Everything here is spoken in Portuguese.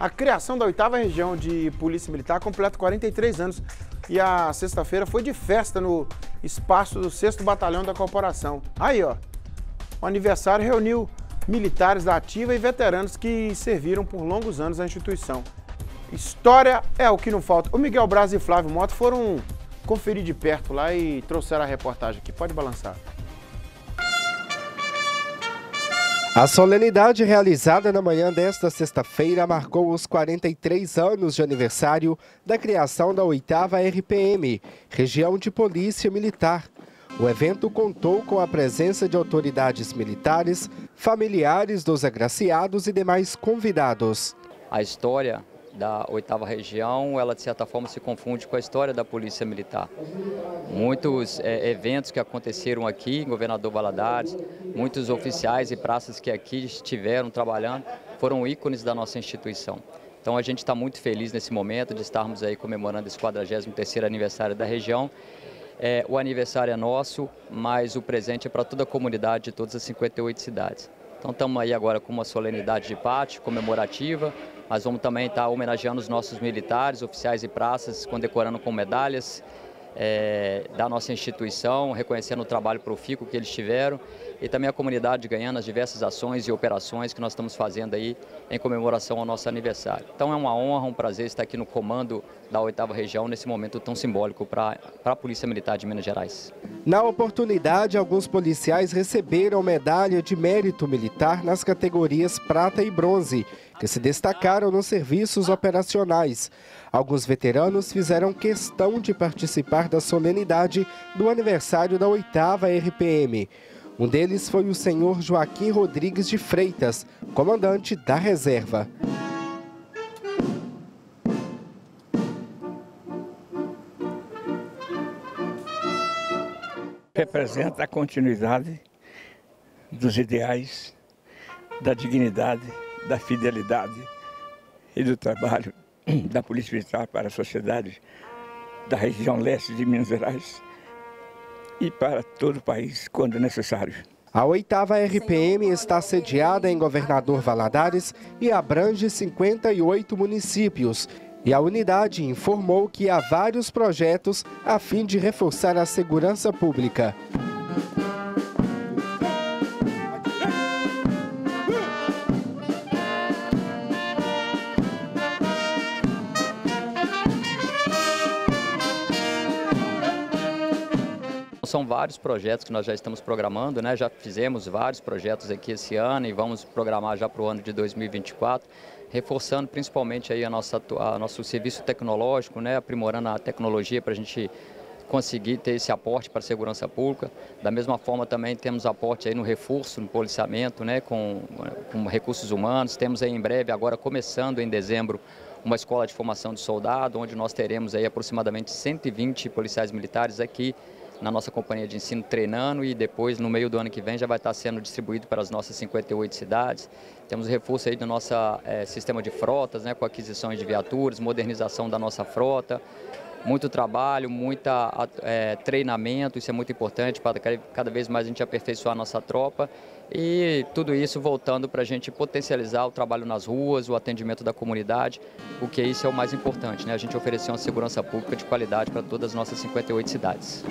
A criação da oitava região de Polícia Militar completa 43 anos e a sexta-feira foi de festa no espaço do 6 Batalhão da Corporação. Aí, ó, o aniversário reuniu militares da ativa e veteranos que serviram por longos anos à instituição. História é o que não falta. O Miguel Braz e Flávio Moto foram conferir de perto lá e trouxeram a reportagem aqui. Pode balançar. A solenidade realizada na manhã desta sexta-feira marcou os 43 anos de aniversário da criação da 8 RPM, Região de Polícia Militar. O evento contou com a presença de autoridades militares, familiares dos agraciados e demais convidados. A história da oitava região, ela de certa forma se confunde com a história da Polícia Militar. Muitos é, eventos que aconteceram aqui Governador Valadares, muitos oficiais e praças que aqui estiveram trabalhando, foram ícones da nossa instituição. Então a gente está muito feliz nesse momento de estarmos aí comemorando esse 43º aniversário da região. É, o aniversário é nosso, mas o presente é para toda a comunidade de todas as 58 cidades. Então estamos aí agora com uma solenidade de pátio comemorativa, mas vamos também estar homenageando os nossos militares, oficiais e praças, condecorando com medalhas é, da nossa instituição, reconhecendo o trabalho profícuo que eles tiveram e também a comunidade ganhando as diversas ações e operações que nós estamos fazendo aí em comemoração ao nosso aniversário. Então é uma honra, um prazer estar aqui no comando da oitava região nesse momento tão simbólico para a Polícia Militar de Minas Gerais. Na oportunidade, alguns policiais receberam medalha de mérito militar nas categorias prata e bronze, que se destacaram nos serviços operacionais. Alguns veteranos fizeram questão de participar da solenidade do aniversário da oitava RPM. Um deles foi o senhor Joaquim Rodrigues de Freitas, comandante da reserva. Representa a continuidade dos ideais, da dignidade, da fidelidade e do trabalho da Polícia Militar para a sociedade da região leste de Minas Gerais e para todo o país, quando necessário. A oitava RPM está sediada em Governador Valadares e abrange 58 municípios. E a unidade informou que há vários projetos a fim de reforçar a segurança pública. São vários projetos que nós já estamos programando, né? já fizemos vários projetos aqui esse ano e vamos programar já para o ano de 2024, reforçando principalmente aí a nossa, a nosso serviço tecnológico, né? aprimorando a tecnologia para a gente conseguir ter esse aporte para a segurança pública. Da mesma forma também temos aporte aí no reforço, no policiamento, né, com, com recursos humanos. Temos aí em breve, agora começando em dezembro, uma escola de formação de soldado, onde nós teremos aí aproximadamente 120 policiais militares aqui na nossa companhia de ensino treinando e depois, no meio do ano que vem, já vai estar sendo distribuído para as nossas 58 cidades. Temos reforço aí do nosso é, sistema de frotas, né, com aquisições de viaturas, modernização da nossa frota, muito trabalho, muito é, treinamento, isso é muito importante para cada vez mais a gente aperfeiçoar a nossa tropa e tudo isso voltando para a gente potencializar o trabalho nas ruas, o atendimento da comunidade, o que isso é o mais importante, né? a gente oferecer uma segurança pública de qualidade para todas as nossas 58 cidades.